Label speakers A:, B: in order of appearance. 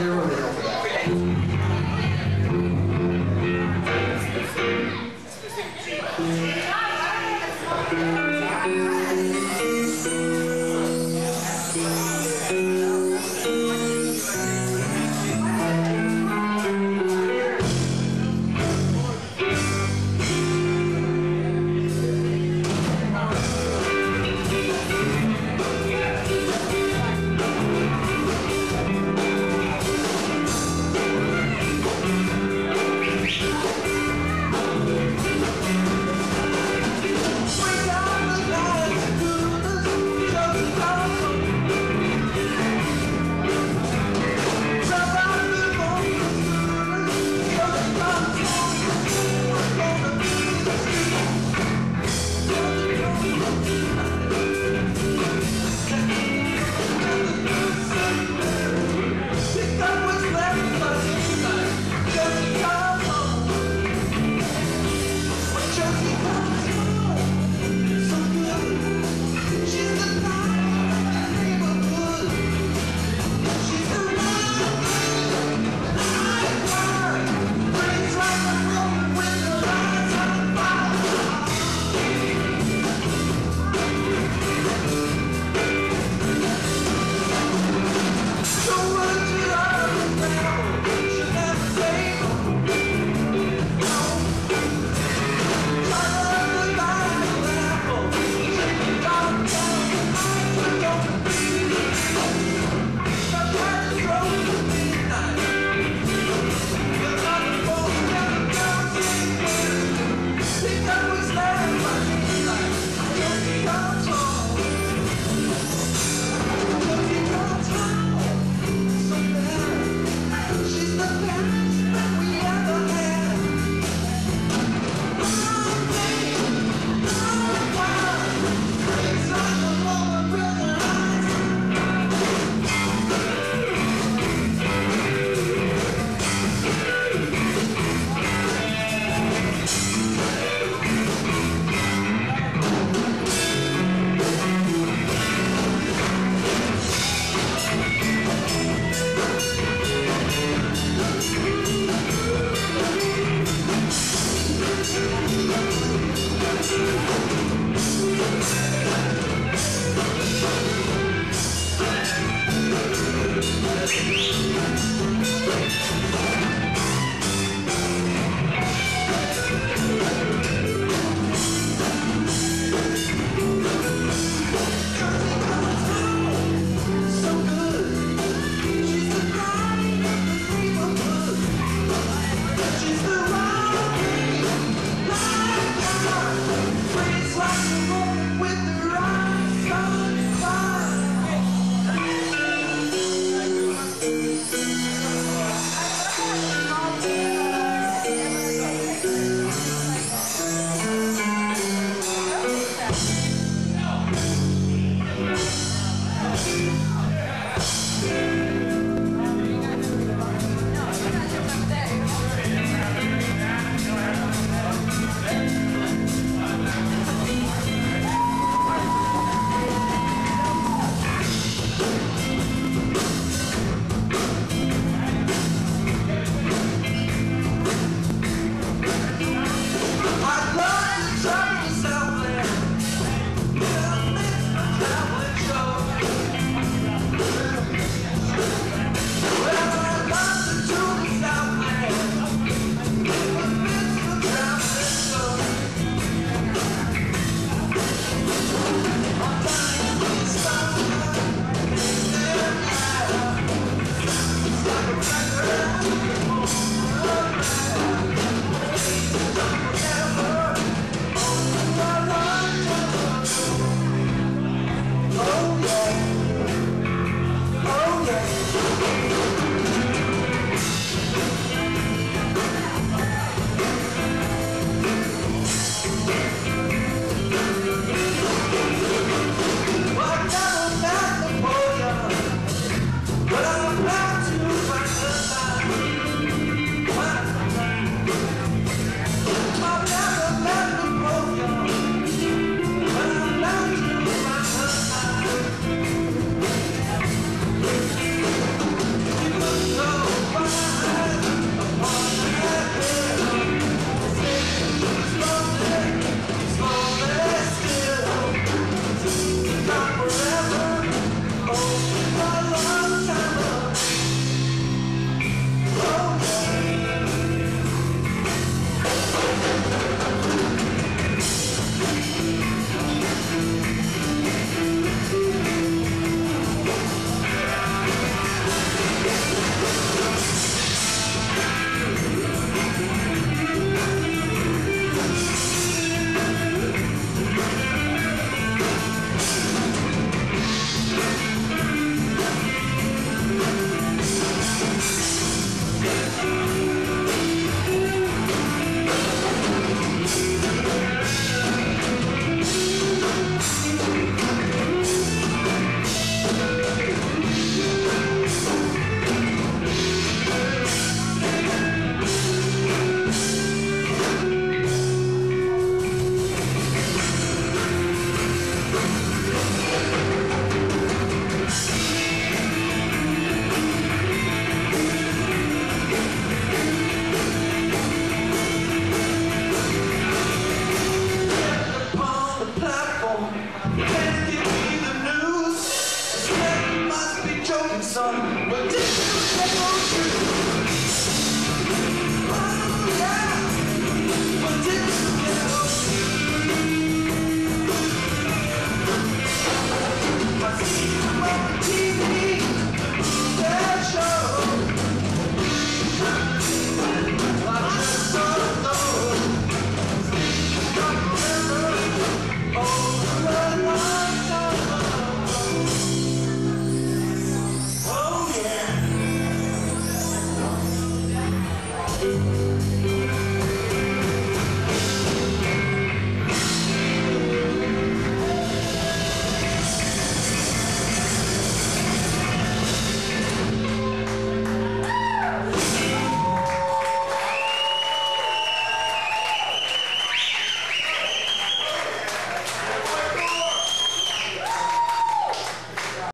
A: Oh